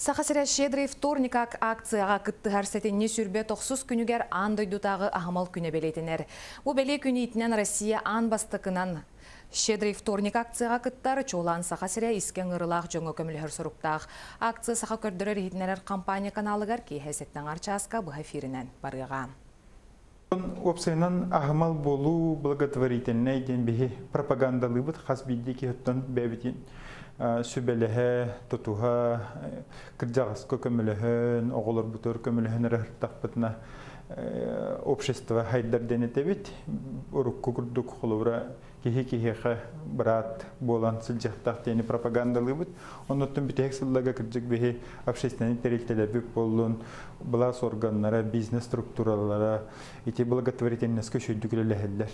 Сахасыра щедрый вторник ак акцияға кыттыгар сәтенне сүрбе тоқсыз күнігер ан дойдутағы ағымал күні белетінер. Бұл беле күні итінен Россия ан бастықынан Щедрый вторник акцияға кыттар чолан сахасыра искен ырылақ жоңы көмілер сұруқтақ. Акция саха көрдірер етінер компания каналыгар кейхесеттен арчаска бұға барыға. Опсайнан ахмал болу благотворительный ден бихи пропагандалы бут хас бидди ки хоттон бебитин сүбелеһе тутуха кыржагас көкөмөлөһөн оголор бутөр көмөлөһөн рахтакпытна общество хайдар денетебит урукку курдук холура кихи кихиха брат болан сылжактак тени пропагандалы бут. Оннотун битек сыллага кыржык бихи общественный терилтелеби болун блас органнара бизнес структуралара ити благотворительность көшөйдүгүлелехеллер